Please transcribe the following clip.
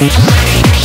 Bye.